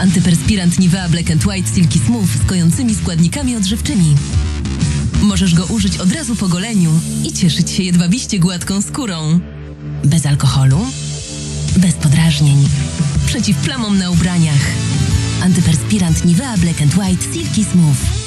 Antyperspirant Nivea Black and White Silky Smooth z kojącymi składnikami odżywczymi. Możesz go użyć od razu po goleniu i cieszyć się jedwabiście gładką skórą. Bez alkoholu, bez podrażnień, przeciw plamom na ubraniach. Antyperspirant Nivea Black and White Silky Smooth.